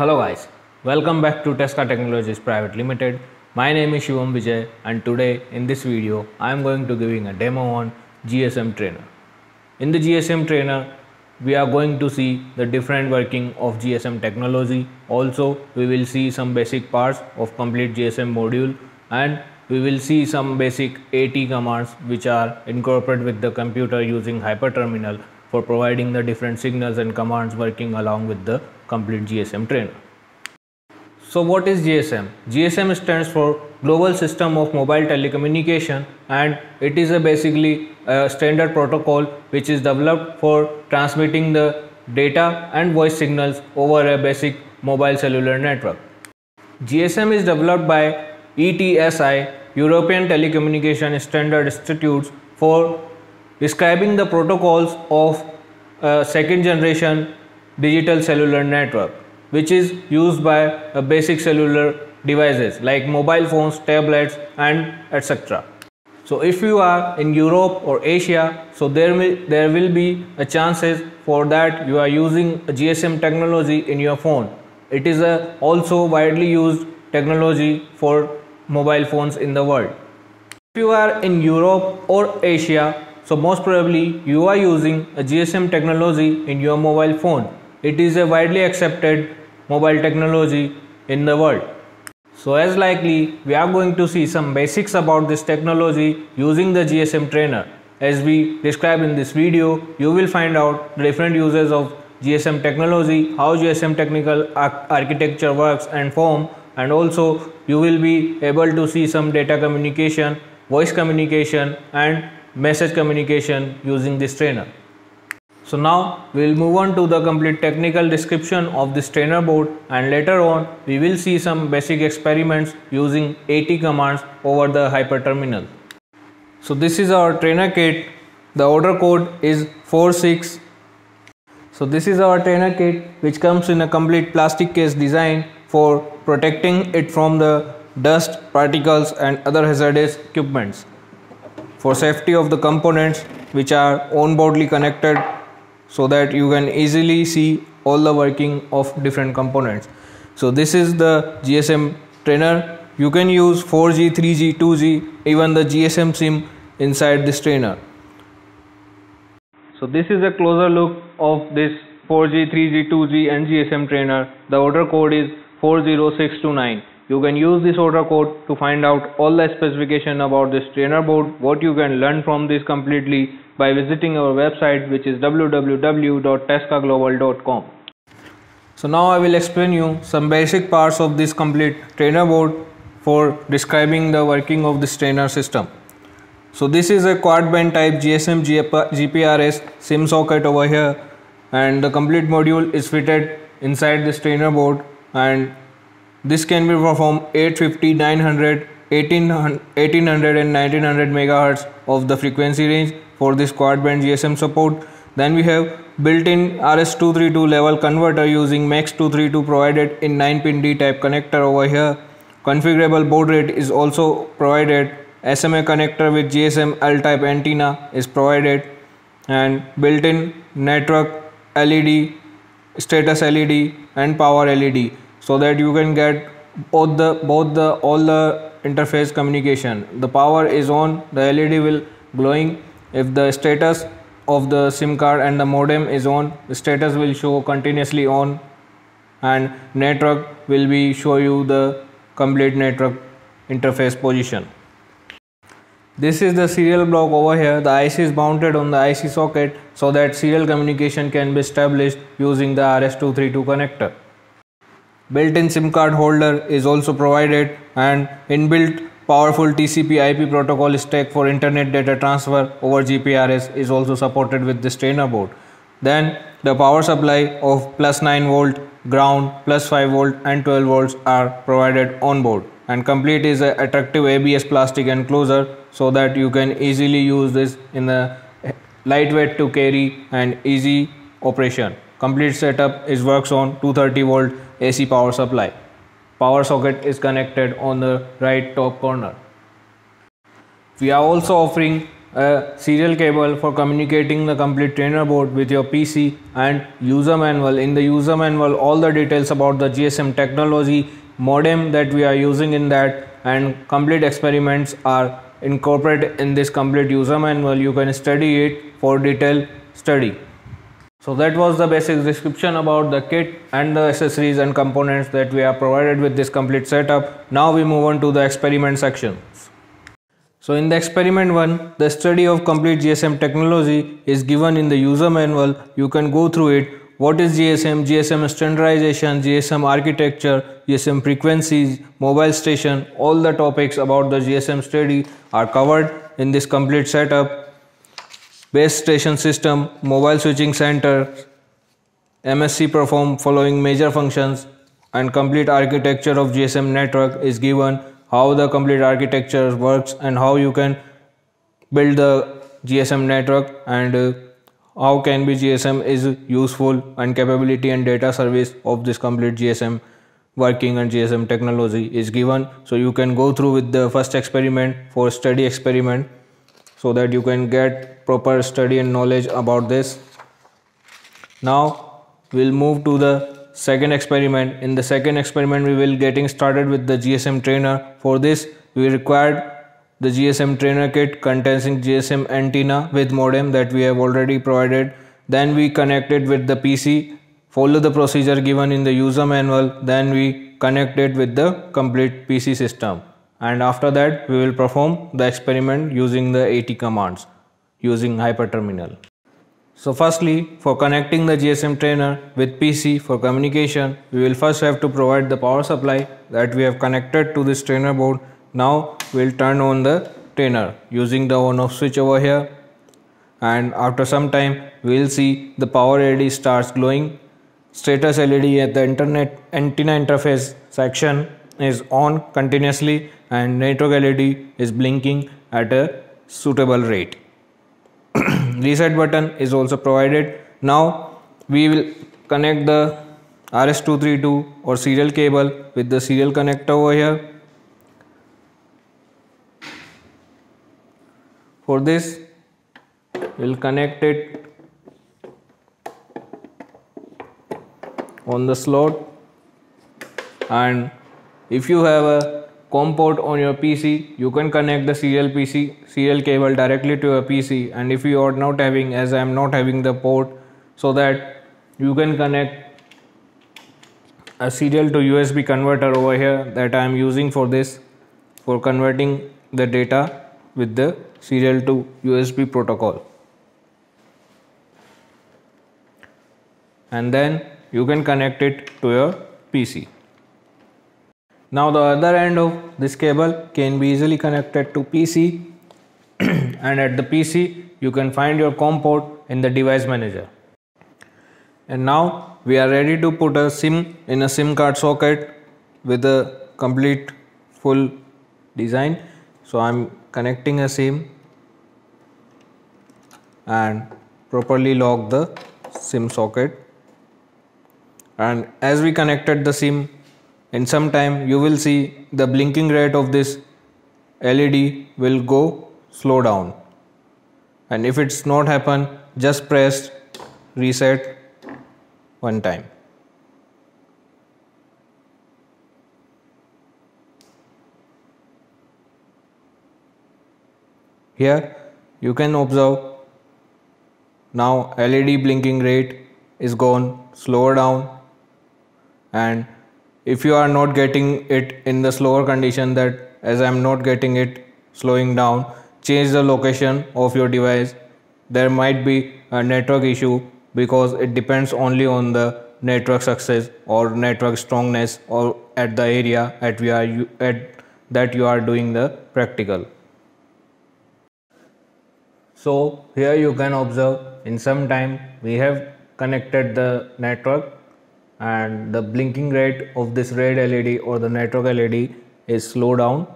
Hello guys, welcome back to Tesca Technologies Private Limited. My name is Shivam Vijay and today in this video I am going to giving a demo on GSM Trainer. In the GSM Trainer we are going to see the different working of GSM technology. Also we will see some basic parts of complete GSM module and we will see some basic AT commands which are incorporated with the computer using hyperterminal for providing the different signals and commands working along with the complete GSM trainer. So what is GSM? GSM stands for Global System of Mobile Telecommunication and it is a basically a standard protocol which is developed for transmitting the data and voice signals over a basic mobile cellular network. GSM is developed by ETSI European Telecommunication Standard Institutes for describing the protocols of a second generation digital cellular network which is used by a basic cellular devices like mobile phones, tablets and etc. So if you are in Europe or Asia, so there there will be a chances for that you are using a GSM technology in your phone. It is a also widely used technology for mobile phones in the world. If you are in Europe or Asia, so most probably you are using a GSM technology in your mobile phone. It is a widely accepted mobile technology in the world. So as likely we are going to see some basics about this technology using the GSM trainer. As we describe in this video, you will find out the different uses of GSM technology, how GSM technical architecture works and form and also you will be able to see some data communication voice communication and message communication using this trainer so now we will move on to the complete technical description of this trainer board and later on we will see some basic experiments using AT commands over the hyperterminal. So this is our trainer kit. The order code is 46. So this is our trainer kit which comes in a complete plastic case design for protecting it from the dust, particles and other hazardous equipments. For safety of the components which are on-boardly connected so that you can easily see all the working of different components. So this is the GSM trainer. You can use 4G, 3G, 2G, even the GSM SIM inside this trainer. So this is a closer look of this 4G, 3G, 2G and GSM trainer. The order code is 40629. You can use this order code to find out all the specification about this trainer board, what you can learn from this completely by visiting our website which is www.tescaglobal.com. So now I will explain you some basic parts of this complete trainer board for describing the working of this trainer system. So this is a quad band type GSM GPRS SIM socket over here and the complete module is fitted inside this trainer board and this can be performed 850 900 1800, 1800 and 1900 megahertz of the frequency range. For this quad band GSM support then we have built-in RS232 level converter using MAX232 provided in 9 pin D type connector over here. Configurable baud rate is also provided. SMA connector with GSM L type antenna is provided. And built-in network LED status LED and power LED so that you can get both the both the all the interface communication the power is on the LED will glowing if the status of the SIM card and the modem is on the status will show continuously on and network will be show you the complete network interface position this is the serial block over here. The IC is mounted on the IC socket so that serial communication can be established using the RS232 connector. Built-in SIM card holder is also provided and inbuilt powerful TCP IP protocol stack for internet data transfer over GPRS is also supported with this trainer board. Then the power supply of plus 9 volt, ground, plus 5 volt and 12 volts are provided on board and complete is a attractive ABS plastic enclosure so that you can easily use this in a lightweight to carry and easy operation. Complete setup is works on 230 volt AC power supply. Power socket is connected on the right top corner. We are also offering a serial cable for communicating the complete trainer board with your PC and user manual. In the user manual, all the details about the GSM technology, modem that we are using in that and complete experiments are incorporated in this complete user manual. You can study it for detailed study. So that was the basic description about the kit and the accessories and components that we are provided with this complete setup. Now we move on to the experiment section. So in the experiment 1, the study of complete GSM technology is given in the user manual. You can go through it. What is GSM, GSM standardization, GSM architecture, GSM frequencies, mobile station, all the topics about the GSM study are covered in this complete setup base station system, mobile switching center, MSC perform following major functions and complete architecture of GSM network is given how the complete architecture works and how you can build the GSM network and uh, how can be GSM is useful and capability and data service of this complete GSM working and GSM technology is given. So you can go through with the first experiment for study experiment so that you can get proper study and knowledge about this. Now we'll move to the second experiment. In the second experiment we will getting started with the gsm trainer. For this we required the gsm trainer kit containing gsm antenna with modem that we have already provided. Then we connected with the pc follow the procedure given in the user manual. Then we connect it with the complete pc system and after that we will perform the experiment using the AT commands using hyperterminal. So firstly for connecting the GSM trainer with PC for communication we will first have to provide the power supply that we have connected to this trainer board. Now we'll turn on the trainer using the on off switch over here and after some time we'll see the power LED starts glowing status LED at the internet antenna interface section is on continuously and network LED is blinking at a suitable rate. Reset button is also provided. Now we will connect the RS232 or serial cable with the serial connector over here. For this we'll connect it on the slot and if you have a COM port on your PC, you can connect the serial PC serial cable directly to your PC and if you are not having as I am not having the port so that you can connect a serial to USB converter over here that I am using for this for converting the data with the serial to USB protocol. And then you can connect it to your PC. Now the other end of this cable can be easily connected to PC and at the PC you can find your COM port in the device manager. And now we are ready to put a SIM in a SIM card socket with a complete full design. So I'm connecting a SIM and properly lock the SIM socket and as we connected the SIM in some time you will see the blinking rate of this LED will go slow down. And if it's not happen just press reset one time. Here you can observe now LED blinking rate is gone slower down and if you are not getting it in the slower condition that as I am not getting it slowing down change the location of your device. There might be a network issue because it depends only on the network success or network strongness or at the area at we are at that you are doing the practical. So here you can observe in some time we have connected the network and the blinking rate of this red LED or the network LED is slow down.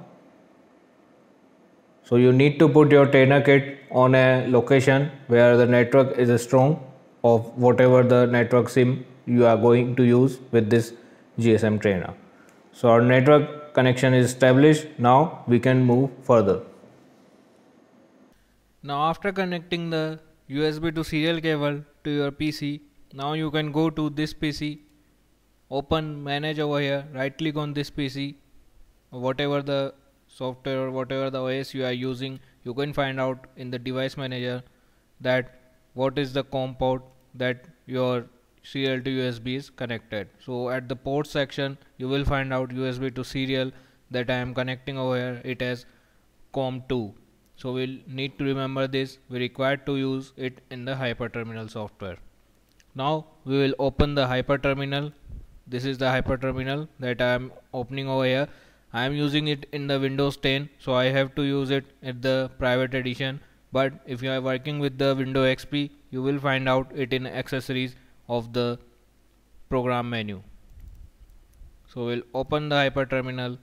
So you need to put your trainer kit on a location where the network is strong of whatever the network SIM you are going to use with this GSM trainer. So our network connection is established. Now we can move further. now after connecting the USB to serial cable to your PC now you can go to this PC open manage over here right click on this PC whatever the software or whatever the OS you are using you can find out in the device manager that what is the COM port that your serial to USB is connected. So at the port section you will find out USB to serial that I am connecting over here it has COM2 so we'll need to remember this we require to use it in the hyperterminal software. Now we will open the hyperterminal this is the hyper terminal that I am opening over here. I am using it in the Windows 10 so I have to use it at the private edition. But if you are working with the Windows XP you will find out it in accessories of the program menu. So we'll open the hyper terminal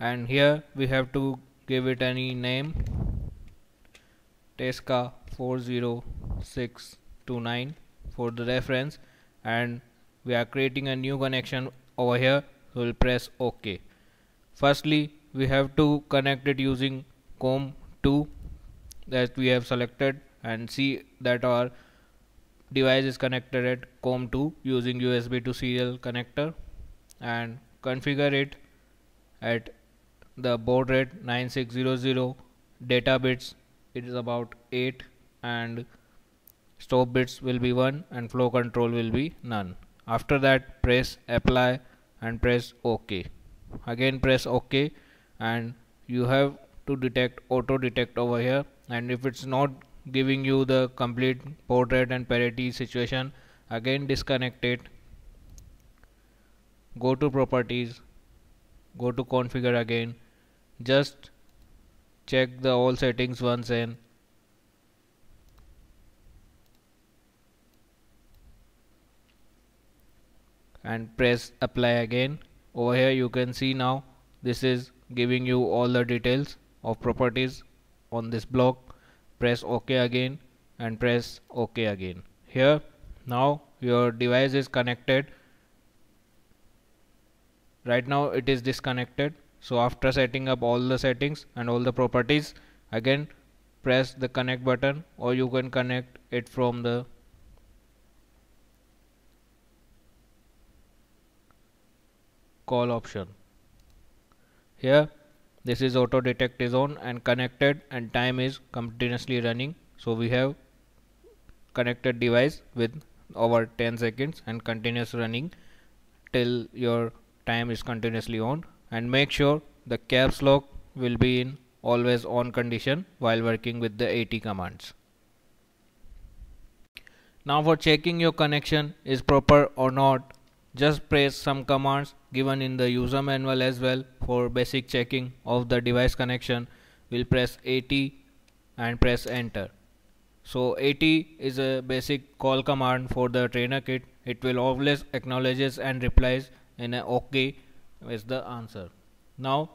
and here we have to give it any name. Tesca 40629 for the reference. And we are creating a new connection over here. So we'll press ok. Firstly we have to connect it using COM2 that we have selected and see that our device is connected at COM2 using USB to serial connector and configure it at the baud rate 9600 data bits. It is about 8 and stop bits will be 1 and flow control will be none. After that press apply and press ok. Again press ok and you have to detect auto detect over here. And if it's not giving you the complete portrait and parity situation again disconnect it. Go to properties. Go to configure again. Just check the all settings once and and press apply again. Over here you can see now this is giving you all the details of properties on this block. Press ok again and press ok again. Here now your device is connected. Right now it is disconnected. So after setting up all the settings and all the properties again press the connect button or you can connect it from the call option. Here this is auto detect is on and connected and time is continuously running. So we have connected device with over 10 seconds and continuous running till your time is continuously on. And make sure the caps lock will be in always on condition while working with the AT commands. Now for checking your connection is proper or not just press some commands given in the user manual as well for basic checking of the device connection. We'll press AT and press enter. So AT is a basic call command for the trainer kit. It will always acknowledges and replies in a OK is the answer. Now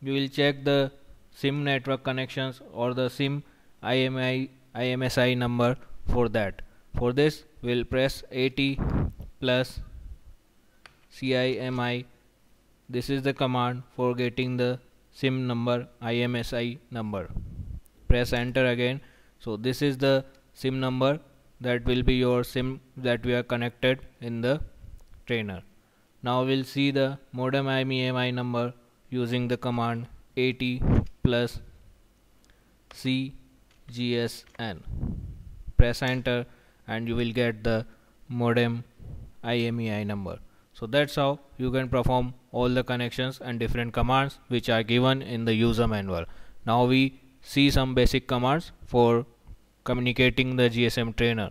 you will check the SIM network connections or the SIM IMI IMSI number for that. For this we'll press AT plus CIMI this is the command for getting the SIM number IMSI number press enter again so this is the SIM number that will be your SIM that we are connected in the trainer now we'll see the modem IMEI number using the command AT plus CGSN. Press enter and you will get the modem IMEI number. So that's how you can perform all the connections and different commands which are given in the user manual. Now we see some basic commands for communicating the GSM trainer.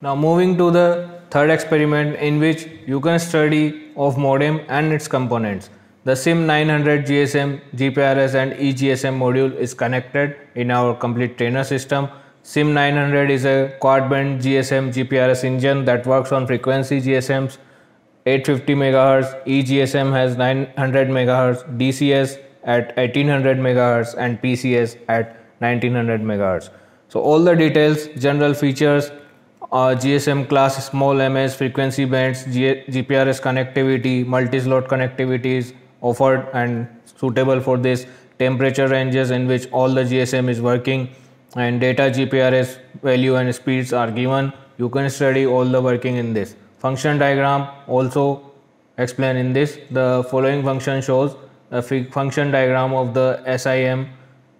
Now moving to the third experiment in which you can study of modem and its components. The SIM 900 GSM, GPRS and eGSM module is connected in our complete trainer system. SIM 900 is a quad band GSM GPRS engine that works on frequency GSMs 850 MHz, eGSM has 900 MHz, DCS at 1800 MHz and PCS at 1900 MHz. So all the details, general features uh, GSM class small ms frequency bands G GPRS connectivity multi-slot connectivities offered and suitable for this temperature ranges in which all the GSM is working and data GPRS value and speeds are given. You can study all the working in this. Function diagram also explain in this. The following function shows a function diagram of the SIM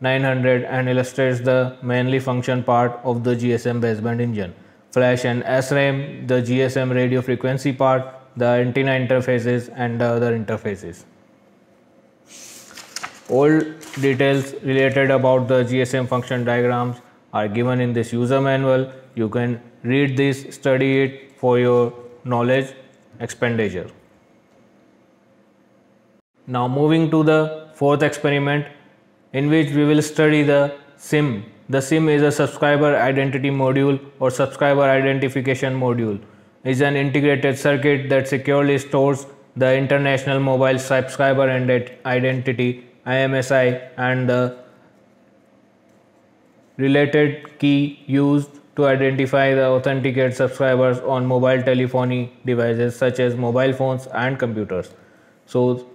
900 and illustrates the mainly function part of the GSM baseband engine. Flash and SRAM, the GSM radio frequency part, the antenna interfaces and the other interfaces. All details related about the GSM function diagrams are given in this user manual. You can read this, study it for your knowledge expenditure. Now moving to the fourth experiment in which we will study the SIM. The SIM is a subscriber identity module or subscriber identification module. Is an integrated circuit that securely stores the international mobile subscriber identity IMSI and the related key used to identify the authenticate subscribers on mobile telephony devices such as mobile phones and computers. So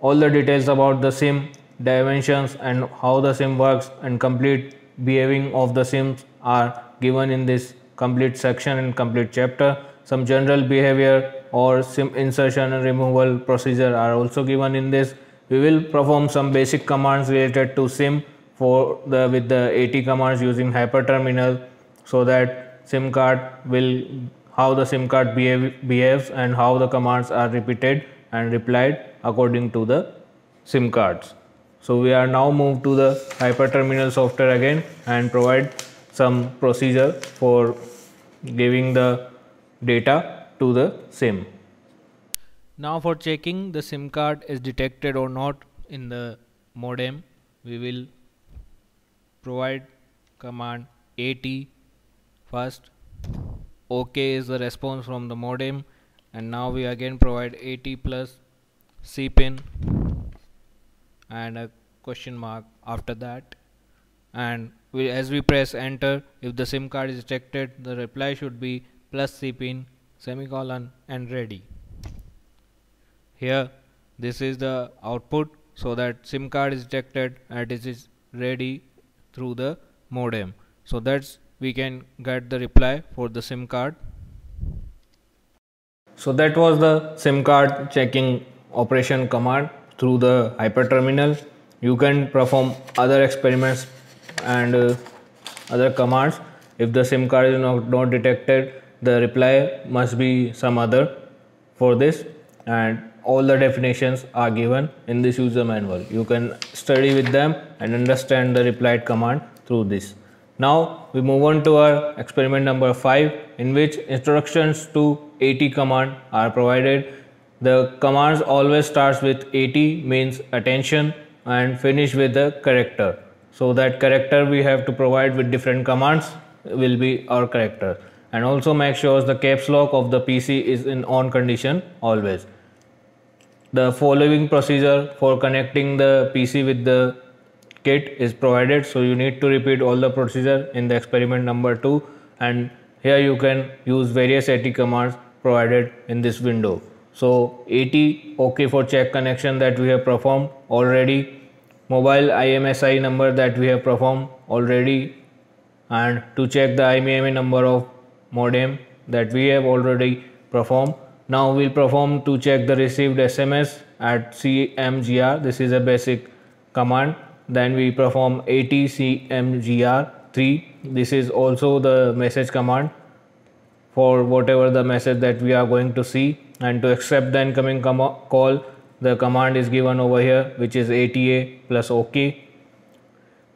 all the details about the SIM, dimensions and how the SIM works and complete behaving of the SIMs are given in this complete section and complete chapter. Some general behavior or SIM insertion and removal procedure are also given in this. We will perform some basic commands related to SIM for the with the AT commands using hyperterminal so that SIM card will how the SIM card behave, behaves and how the commands are repeated and replied according to the SIM cards. So we are now moved to the hyperterminal software again and provide some procedure for giving the data to the SIM. Now for checking the SIM card is detected or not in the modem, we will provide command AT first. OK is the response from the modem and now we again provide AT plus C pin and a question mark after that and we, as we press enter if the SIM card is detected the reply should be plus C pin semicolon and ready here this is the output so that SIM card is detected and it is ready through the modem. So that's we can get the reply for the SIM card. So that was the SIM card checking operation command through the hyperterminal. You can perform other experiments and uh, other commands. If the sim card is not, not detected the reply must be some other for this. And all the definitions are given in this user manual you can study with them and understand the replied command through this now we move on to our experiment number 5 in which instructions to AT command are provided the commands always starts with AT means attention and finish with the character. So that character we have to provide with different commands will be our character and also make sure the caps lock of the PC is in on condition always. The following procedure for connecting the PC with the kit is provided so you need to repeat all the procedure in the experiment number 2 and here you can use various AT commands provided in this window. So AT OK for check connection that we have performed already. Mobile IMSI number that we have performed already and to check the IMEI number of modem that we have already performed. Now we'll perform to check the received SMS at CMGR. This is a basic command. Then we perform ATCMGR3. This is also the message command for whatever the message that we are going to see and to accept the incoming call the command is given over here which is ATA plus OK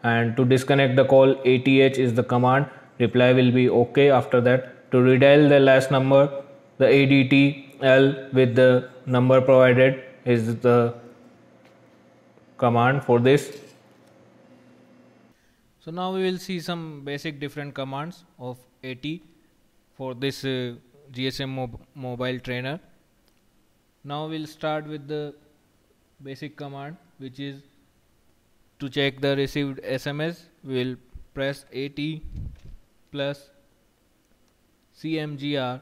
and to disconnect the call ATH is the command reply will be OK after that to redial the last number the ADTL with the number provided is the command for this. So now we will see some basic different commands of AT for this uh, GSM mob mobile trainer. Now we'll start with the basic command which is to check the received SMS we'll press AT plus CMGR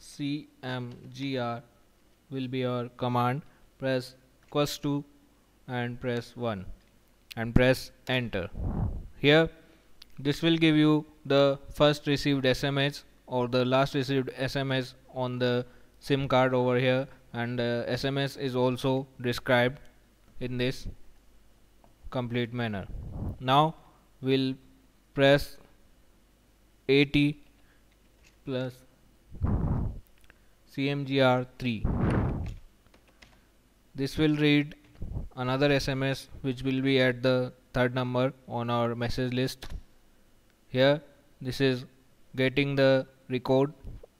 CMGR will be our command. Press equals to and press 1 and press enter. Here this will give you the first received SMS or the last received SMS on the SIM card over here. And uh, SMS is also described in this complete manner. Now we'll press AT plus CMGR3 this will read another SMS which will be at the third number on our message list. Here this is getting the record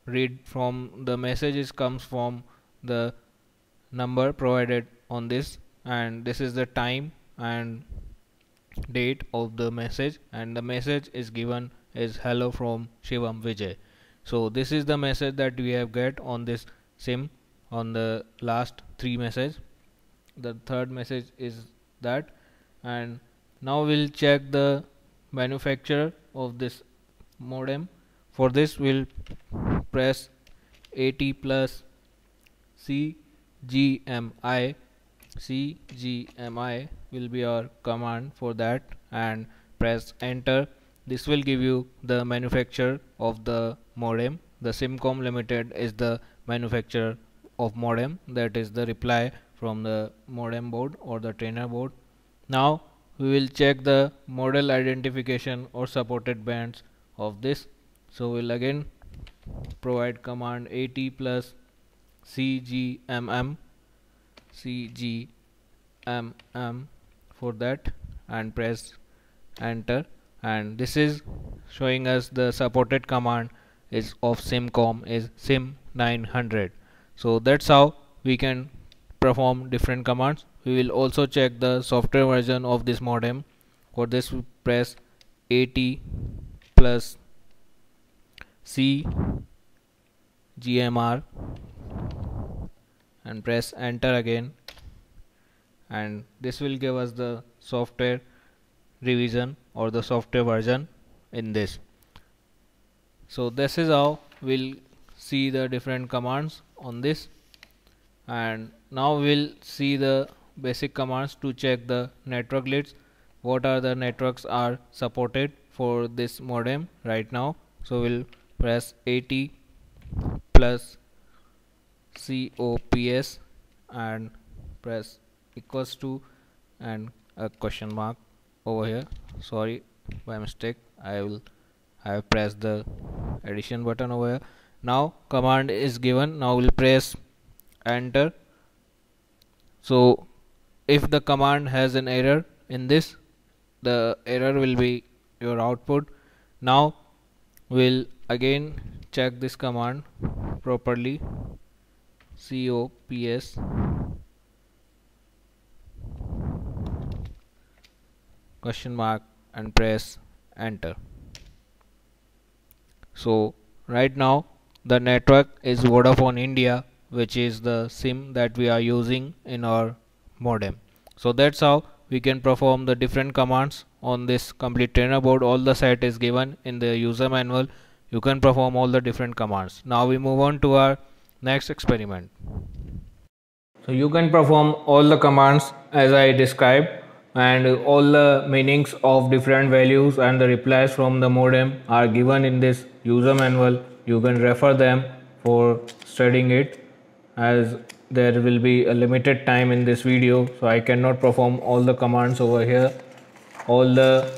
read from the messages comes from the number provided on this and this is the time and date of the message and the message is given is hello from Shivam Vijay so this is the message that we have get on this sim on the last three message. The third message is that. And now we'll check the manufacturer of this modem. For this we'll press AT plus CGMI CGMI will be our command for that. And press enter. This will give you the manufacturer of the modem. The Simcom limited is the manufacturer of modem. That is the reply from the modem board or the trainer board. Now we will check the model identification or supported bands of this. So we'll again provide command at plus cgmm cgmm for that and press enter. And this is showing us the supported command is of simcom is sim 900 so that's how we can perform different commands. We will also check the software version of this modem. For this we press AT plus C GMR and press enter again. And this will give us the software revision or the software version in this so this is how we'll see the different commands on this. And now we'll see the basic commands to check the network leads. What are the networks are supported for this modem right now? So we'll press AT plus COPS and press equals to and a question mark over here. Sorry by mistake I will I have pressed the addition button over here. Now command is given. Now we'll press enter. So if the command has an error in this the error will be your output. Now we'll again check this command properly. Cops question mark and press enter so right now the network is Vodafone India which is the sim that we are using in our modem. So that's how we can perform the different commands on this complete trainer board. All the set is given in the user manual. You can perform all the different commands. Now we move on to our next experiment. So you can perform all the commands as I described and all the meanings of different values and the replies from the modem are given in this user manual. You can refer them for studying it as there will be a limited time in this video so I cannot perform all the commands over here. All the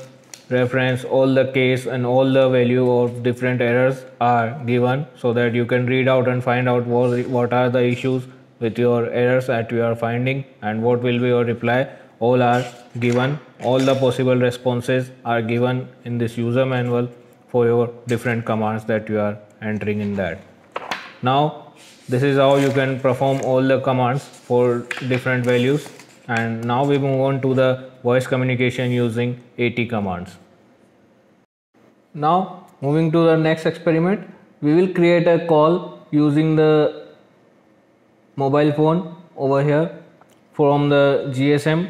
reference all the case and all the value of different errors are given so that you can read out and find out what, what are the issues with your errors that you are finding and what will be your reply. All are given. All the possible responses are given in this user manual for your different commands that you are entering in that. Now this is how you can perform all the commands for different values. And now we move on to the voice communication using AT commands. Now moving to the next experiment we will create a call using the mobile phone over here from the GSM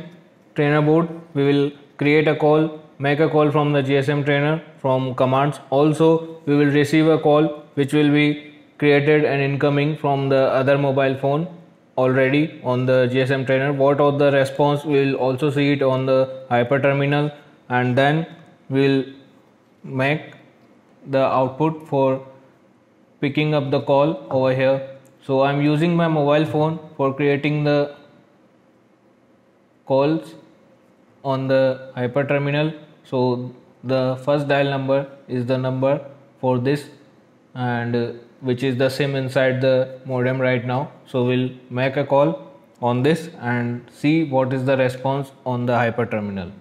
trainer board. We will create a call make a call from the GSM trainer from commands also we will receive a call which will be created and incoming from the other mobile phone already on the GSM trainer. What of the response we'll also see it on the hyper terminal and then we'll make the output for picking up the call over here. So I'm using my mobile phone for creating the calls on the hyper terminal So the first dial number is the number for this and uh, which is the sim inside the modem right now. So we'll make a call on this and see what is the response on the hyper terminal.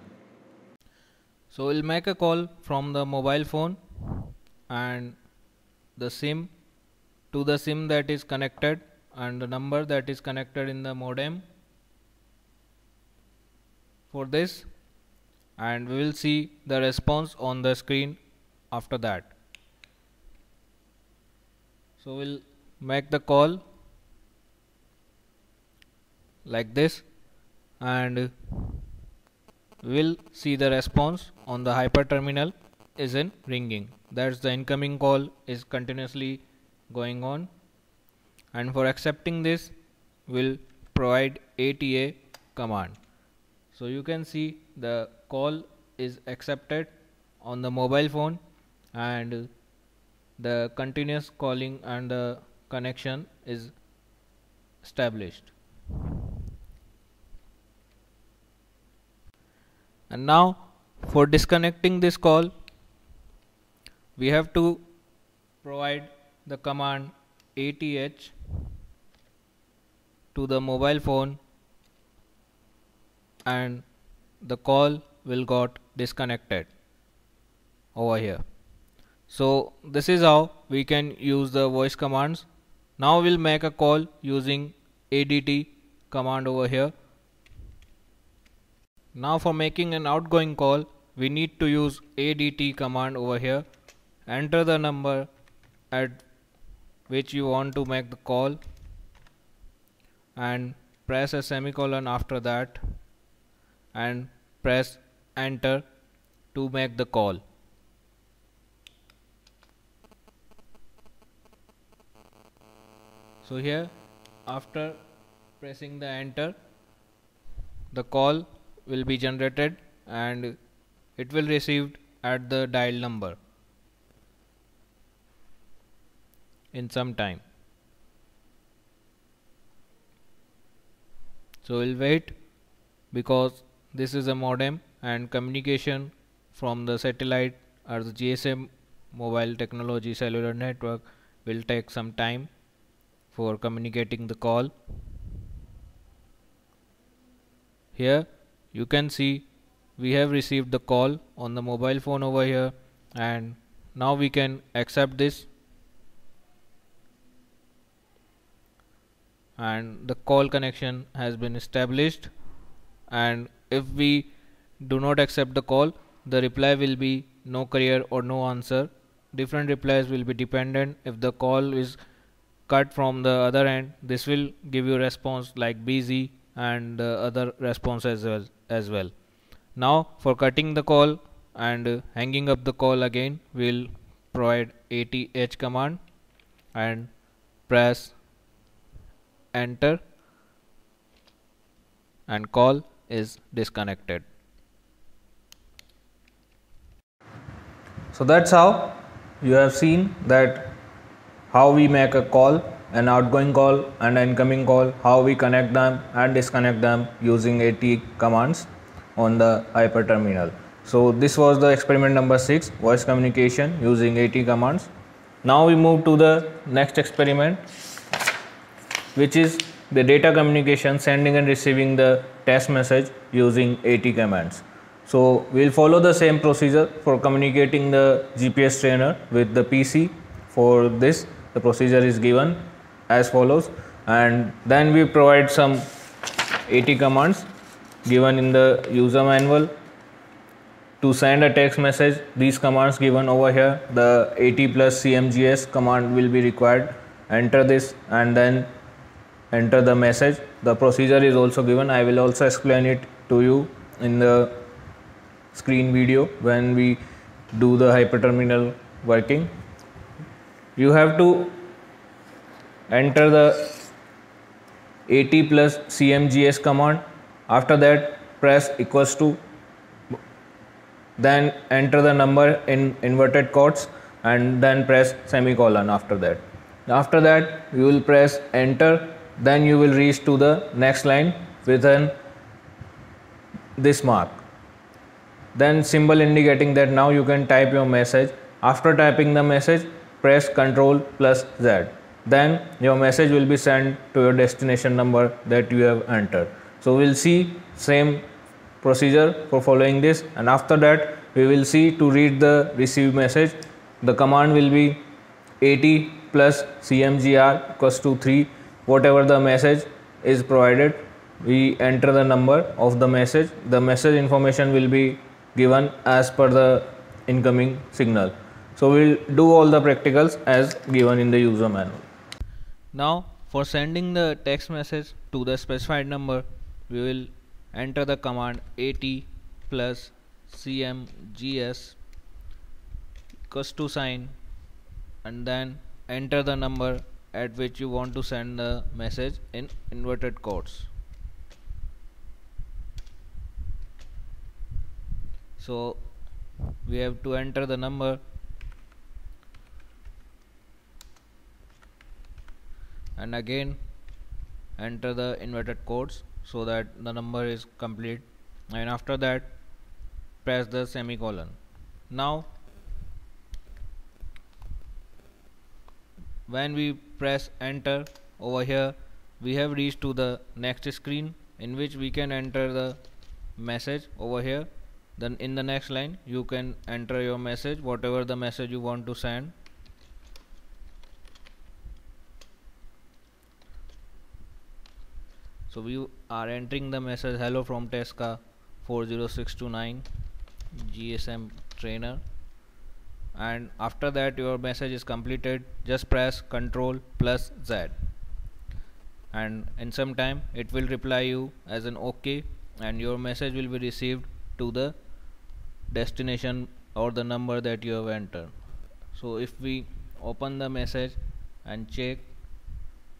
So we'll make a call from the mobile phone and the sim to the sim that is connected and the number that is connected in the modem for this and we will see the response on the screen after that. So we'll make the call like this and we'll see the response on the hyper terminal is in ringing. That's the incoming call is continuously going on. And for accepting this we'll provide ATA command. So you can see the call is accepted on the mobile phone and the continuous calling and the connection is established. And now for disconnecting this call we have to provide the command ATH to the mobile phone and the call will got disconnected over here. So this is how we can use the voice commands. Now we'll make a call using ADT command over here. Now for making an outgoing call we need to use ADT command over here. Enter the number at which you want to make the call and press a semicolon after that and press enter to make the call. So here after pressing the enter the call will be generated and it will received at the dial number in some time. So we'll wait because this is a modem and communication from the satellite or the GSM mobile technology cellular network will take some time for communicating the call. Here you can see we have received the call on the mobile phone over here and now we can accept this and the call connection has been established and if we do not accept the call. The reply will be no carrier or no answer. Different replies will be dependent. If the call is cut from the other end this will give you response like busy and uh, other response as well as well. Now for cutting the call and uh, hanging up the call again we'll provide ATH command and press enter and call is disconnected. So that's how you have seen that how we make a call, an outgoing call and an incoming call, how we connect them and disconnect them using AT commands on the hyperterminal. So this was the experiment number 6 voice communication using AT commands. Now we move to the next experiment which is the data communication sending and receiving the test message using AT commands. So we'll follow the same procedure for communicating the GPS trainer with the PC. For this the procedure is given as follows. And then we provide some AT commands given in the user manual. To send a text message these commands given over here. The AT plus CMGS command will be required. Enter this and then enter the message. The procedure is also given. I will also explain it to you in the screen video when we do the hyperterminal working. You have to enter the at plus cmgs command. After that press equals to then enter the number in inverted quotes and then press semicolon after that. After that you will press enter then you will reach to the next line within this mark then symbol indicating that now you can type your message. After typing the message press ctrl plus z. Then your message will be sent to your destination number that you have entered. So we'll see same procedure for following this. And after that we will see to read the received message. The command will be AT plus cmgr equals to 3 whatever the message is provided we enter the number of the message. The message information will be given as per the incoming signal. So we'll do all the practicals as given in the user manual. Now for sending the text message to the specified number we will enter the command AT plus cmgs equals to sign and then enter the number at which you want to send the message in inverted quotes so we have to enter the number. And again enter the inverted quotes so that the number is complete. And after that press the semicolon. Now when we press enter over here we have reached to the next screen in which we can enter the message over here then in the next line you can enter your message whatever the message you want to send. So we are entering the message hello from Tesca 40629 GSM trainer. And after that your message is completed. Just press ctrl plus Z. And in some time it will reply you as an OK and your message will be received to the destination or the number that you have entered so if we open the message and check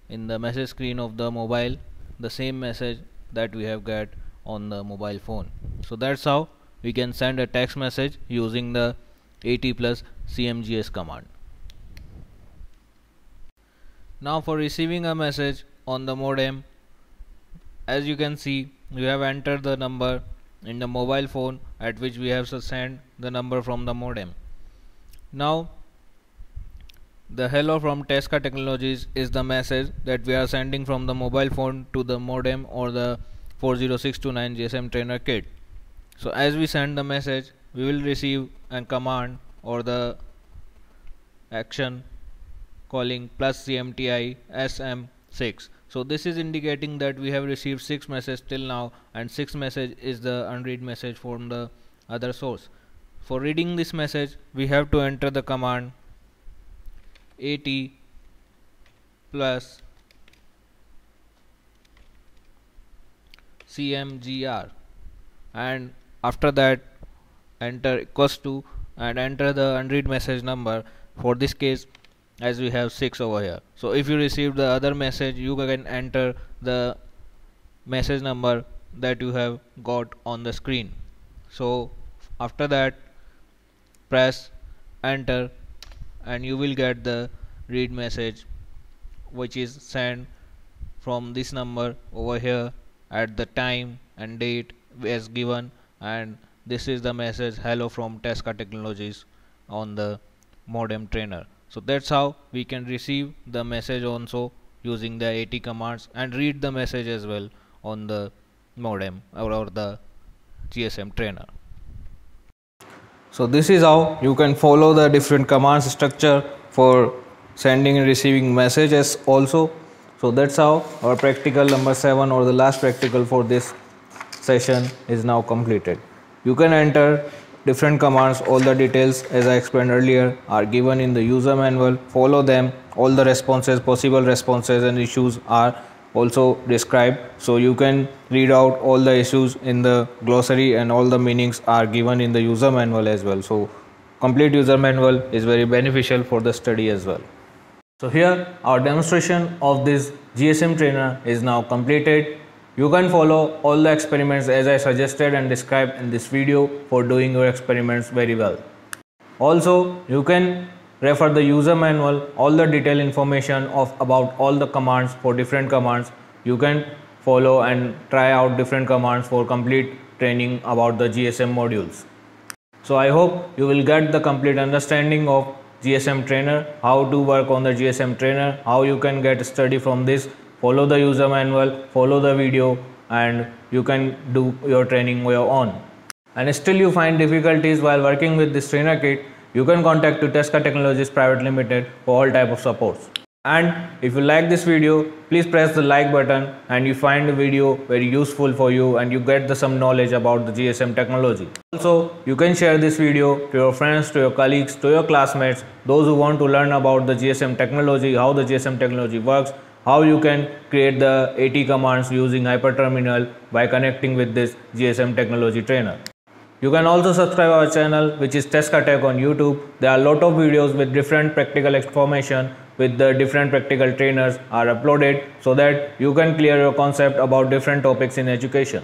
in the message screen of the mobile the same message that we have got on the mobile phone so that's how we can send a text message using the AT plus CMGS command. Now for receiving a message on the modem as you can see we have entered the number in the mobile phone at which we have to send the number from the modem. Now the hello from Tesca Technologies is the message that we are sending from the mobile phone to the modem or the 40629 GSM trainer kit. So as we send the message we will receive a command or the action calling plus CMTI SM6 so this is indicating that we have received 6 messages till now and 6 message is the unread message from the other source. For reading this message we have to enter the command AT plus cmgr and after that enter equals to and enter the unread message number. For this case as we have 6 over here. So if you receive the other message you can enter the message number that you have got on the screen. So after that press enter and you will get the read message which is sent from this number over here at the time and date as given. And this is the message hello from Tesca Technologies on the modem trainer so that's how we can receive the message also using the AT commands and read the message as well on the modem or, or the GSM trainer. So this is how you can follow the different commands structure for sending and receiving messages also. So that's how our practical number 7 or the last practical for this session is now completed. You can enter different commands all the details as I explained earlier are given in the user manual. Follow them. All the responses possible responses and issues are also described. So you can read out all the issues in the glossary and all the meanings are given in the user manual as well. So complete user manual is very beneficial for the study as well. So here our demonstration of this GSM trainer is now completed. You can follow all the experiments as I suggested and described in this video for doing your experiments very well. Also, you can refer the user manual, all the detailed information of about all the commands for different commands. You can follow and try out different commands for complete training about the GSM modules. So I hope you will get the complete understanding of GSM trainer, how to work on the GSM trainer, how you can get study from this, follow the user manual, follow the video and you can do your training on your own. And still you find difficulties while working with this trainer kit, you can contact to Tesca Technologies Private Limited for all type of supports. And if you like this video, please press the like button and you find the video very useful for you and you get the, some knowledge about the GSM technology. Also, you can share this video to your friends, to your colleagues, to your classmates, those who want to learn about the GSM technology, how the GSM technology works, how you can create the AT commands using hyperterminal by connecting with this GSM technology trainer. You can also subscribe our channel which is Tesca Tech on YouTube. There are a lot of videos with different practical information with the different practical trainers are uploaded so that you can clear your concept about different topics in education.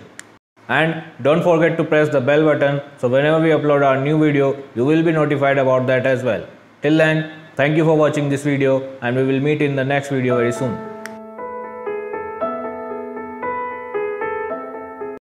And don't forget to press the bell button so whenever we upload our new video, you will be notified about that as well. Till then, thank you for watching this video and we will meet in the next video very soon.